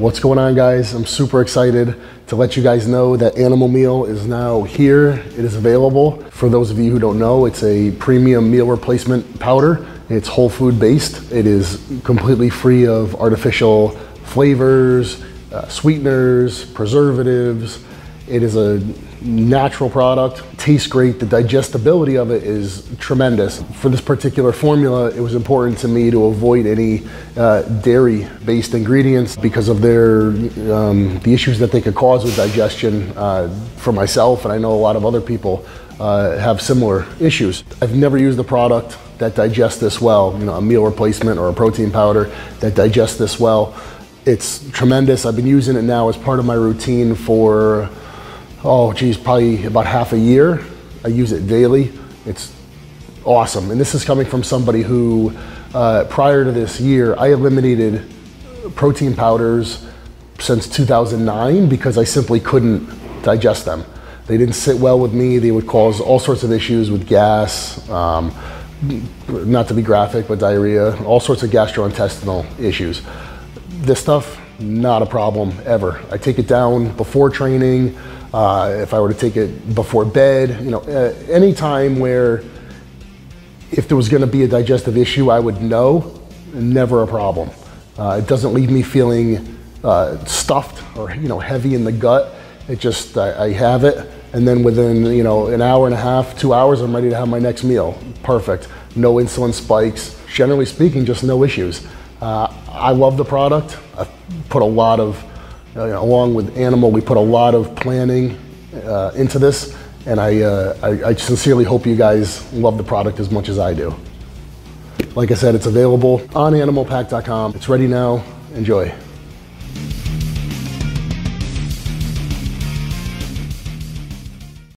What's going on guys? I'm super excited to let you guys know that Animal Meal is now here. It is available. For those of you who don't know, it's a premium meal replacement powder. It's whole food based. It is completely free of artificial flavors, uh, sweeteners, preservatives. It is a natural product, tastes great. The digestibility of it is tremendous. For this particular formula, it was important to me to avoid any uh, dairy-based ingredients because of their um, the issues that they could cause with digestion uh, for myself, and I know a lot of other people uh, have similar issues. I've never used a product that digests this well, you know, a meal replacement or a protein powder that digests this well. It's tremendous. I've been using it now as part of my routine for oh geez, probably about half a year. I use it daily. It's awesome. And this is coming from somebody who, uh, prior to this year, I eliminated protein powders since 2009 because I simply couldn't digest them. They didn't sit well with me. They would cause all sorts of issues with gas, um, not to be graphic, but diarrhea, all sorts of gastrointestinal issues. This stuff, not a problem ever. I take it down before training. Uh, if I were to take it before bed, you know, uh, any time where if there was going to be a digestive issue, I would know. Never a problem. Uh, it doesn't leave me feeling uh, stuffed or you know heavy in the gut. It just I, I, have it, and then within you know an hour and a half, two hours, I'm ready to have my next meal. Perfect. No insulin spikes. Generally speaking, just no issues. Uh, I love the product. I've put a lot of uh, along with Animal, we put a lot of planning uh, into this, and I, uh, I, I, sincerely hope you guys love the product as much as I do. Like I said, it's available on animalpak.com. It's ready now. Enjoy.